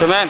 كمان.